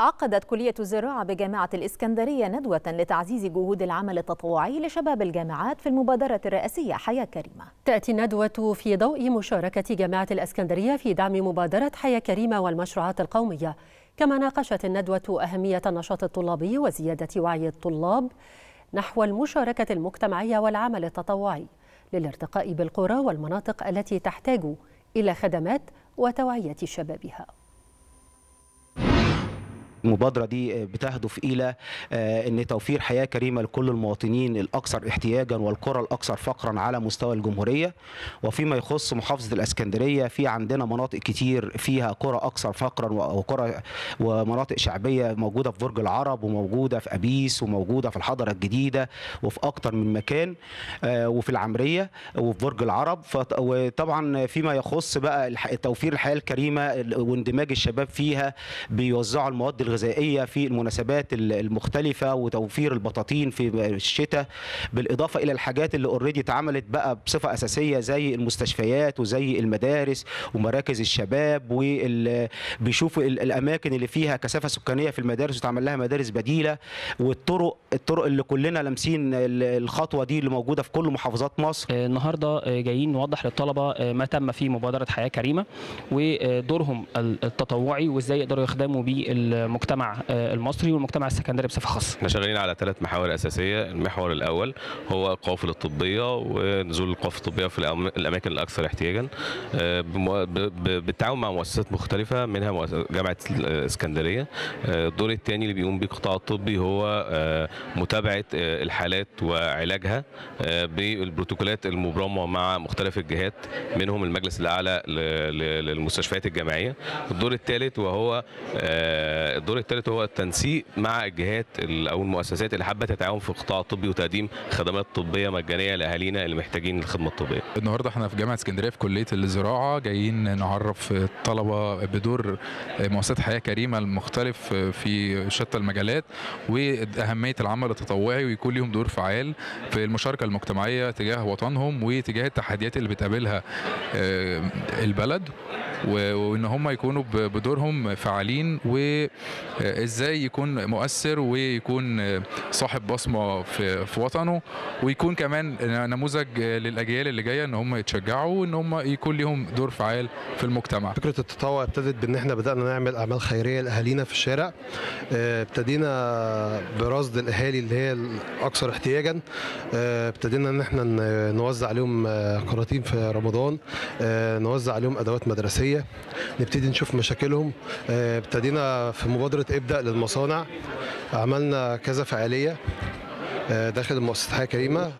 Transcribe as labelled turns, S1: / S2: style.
S1: عقدت كلية الزراعة بجامعة الإسكندرية ندوة لتعزيز جهود العمل التطوعي لشباب الجامعات في المبادرة الرئاسية. حياة كريمة.
S2: تأتي الندوة في ضوء مشاركة جامعة الإسكندرية في دعم مبادرة حياة كريمة والمشروعات القومية. كما ناقشت الندوة أهمية النشاط الطلابي وزيادة وعي الطلاب نحو المشاركة المجتمعية والعمل التطوعي للارتقاء بالقرى والمناطق التي تحتاج إلى خدمات وتوعية شبابها.
S3: المبادرة دي بتهدف إلى أن توفير حياة كريمة لكل المواطنين الأكثر احتياجا والقرى الأكثر فقرا على مستوى الجمهورية. وفيما يخص محافظة الإسكندرية في عندنا مناطق كتير فيها قرى أكثر فقرا وقرى ومناطق شعبية موجودة في برج العرب وموجودة في أبيس وموجودة في الحضرة الجديدة وفي أكثر من مكان وفي العمرية وفي برج العرب. وطبعا فيما يخص بقى توفير الحياة الكريمة واندماج الشباب فيها بيوزعوا المواد الغذائية في المناسبات المختلفة وتوفير البطاطين في الشتاء بالإضافة إلى الحاجات اللي اوريدي اتعملت بقى بصفة أساسية زي المستشفيات وزي المدارس ومراكز الشباب وبيشوفوا الأماكن اللي فيها كثافة سكانية في المدارس وتعمل لها مدارس بديلة والطرق الطرق اللي كلنا لامسين الخطوة دي اللي موجودة في كل محافظات مصر.
S4: النهارده جايين نوضح للطلبة ما تم في مبادرة حياة كريمة ودورهم التطوعي وازاي يقدروا يخدموا بيه المجتمع المصري والمجتمع السكندري بصفة خاصة.
S5: إحنا شغالين على ثلاث محاور أساسية، المحور الأول هو القوافل الطبية ونزول القوافل الطبية في الأماكن الأكثر احتياجا بالتعاون مع مؤسسات مختلفة منها جامعة الإسكندرية. الدور الثاني اللي بيقوم بيه القطاع الطبي هو متابعة الحالات وعلاجها بالبروتوكولات المبرمة مع مختلف الجهات منهم المجلس الأعلى للمستشفيات الجامعية. الدور الثالث وهو الدور الثالث هو التنسيق مع الجهات أو المؤسسات اللي حابة تتعاون في القطاع الطبي وتقديم خدمات طبية مجانية لأهالينا اللي محتاجين الخدمة الطبية.
S6: النهارده إحنا في جامعة اسكندرية في كلية الزراعة جايين نعرف الطلبة بدور مؤسسات حياة كريمة المختلف في شتى المجالات وأهمية العمل التطوعي ويكون لهم دور فعال في المشاركة المجتمعية تجاه وطنهم وتجاه التحديات اللي بتقابلها البلد وإن هم يكونوا بدورهم فعالين وإزاي يكون مؤثر ويكون صاحب بصمة في, وطنه ويكون كمان نموذج للأجيال اللي جاية إن هم يتشجعوا وإن هم يكون لهم دور فعال في المجتمع.
S7: فكرة التطوع ابتدت بإن إحنا بدأنا نعمل أعمال خيرية لأهالينا في الشارع. ابتدينا برصد الأهالي اللي هي الأكثر احتياجا. ابتدينا إن إحنا نوزع عليهم كراتين في رمضان. نوزع عليهم أدوات مدرسية. نبتدي نشوف مشاكلهم. ابتدينا في مبادرة إبدأ للمصانع عملنا كذا فعالية داخل المؤسسة حياة كريمة